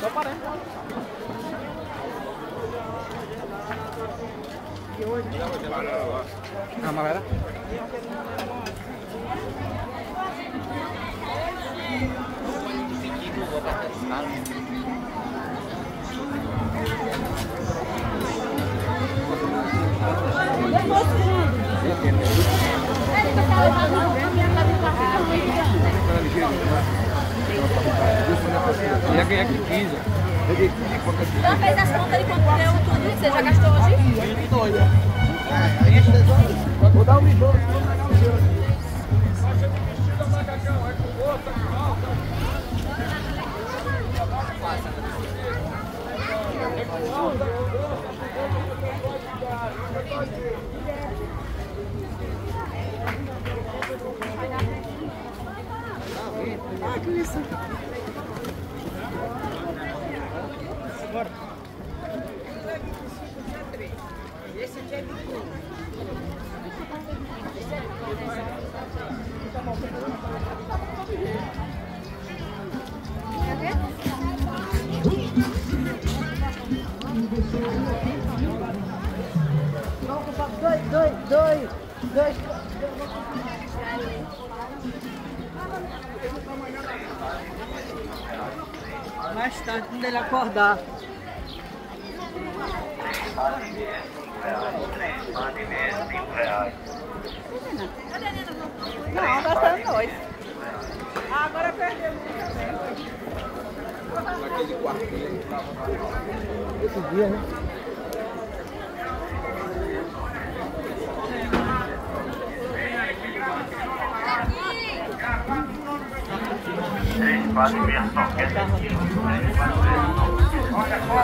Só parando. Ah, mas era? Ia ganhar aqui 15. Já fez as contas de quanto deu tudo? Você já gastou hoje? Vou dar um minuto. Ah, que isso? Dois, dois, dois, dois. Mais tarde, quando ele acordar. Não, gastando dois. Ah, agora perdeu. Naquele quarto que ele tava Esse dia, né? Três, quatro, meia, só quer. Olha só,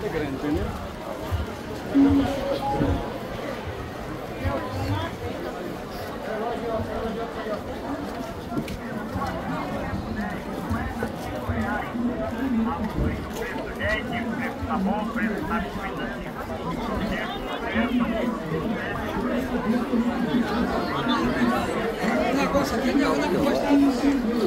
tá grande, bom, o negócio aqui é onde eu gostava.